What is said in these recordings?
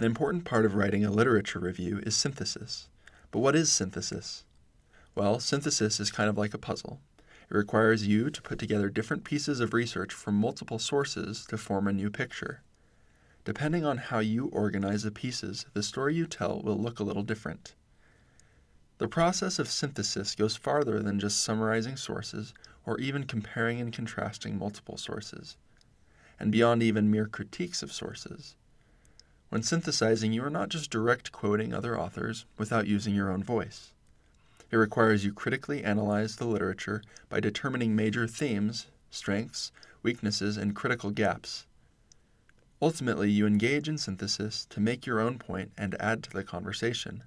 An important part of writing a literature review is synthesis. But what is synthesis? Well, synthesis is kind of like a puzzle. It requires you to put together different pieces of research from multiple sources to form a new picture. Depending on how you organize the pieces, the story you tell will look a little different. The process of synthesis goes farther than just summarizing sources or even comparing and contrasting multiple sources, and beyond even mere critiques of sources. When synthesizing, you are not just direct quoting other authors without using your own voice. It requires you critically analyze the literature by determining major themes, strengths, weaknesses, and critical gaps. Ultimately, you engage in synthesis to make your own point and add to the conversation.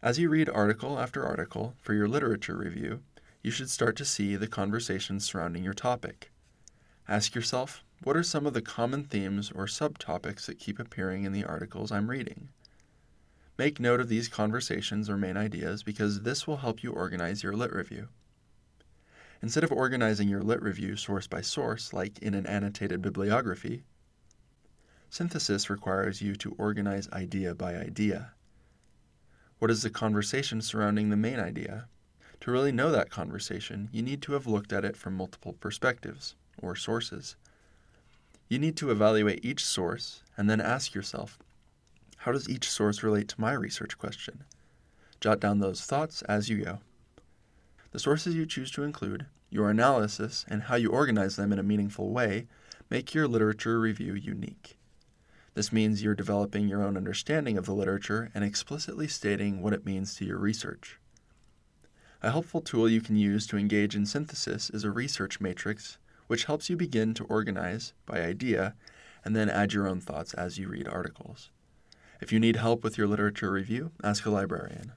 As you read article after article for your literature review, you should start to see the conversations surrounding your topic. Ask yourself, what are some of the common themes or subtopics that keep appearing in the articles I'm reading? Make note of these conversations or main ideas because this will help you organize your lit review. Instead of organizing your lit review source by source, like in an annotated bibliography, synthesis requires you to organize idea by idea. What is the conversation surrounding the main idea? To really know that conversation, you need to have looked at it from multiple perspectives, or sources. You need to evaluate each source and then ask yourself, how does each source relate to my research question? Jot down those thoughts as you go. The sources you choose to include, your analysis, and how you organize them in a meaningful way make your literature review unique. This means you're developing your own understanding of the literature and explicitly stating what it means to your research. A helpful tool you can use to engage in synthesis is a research matrix, which helps you begin to organize by idea and then add your own thoughts as you read articles. If you need help with your literature review, ask a librarian.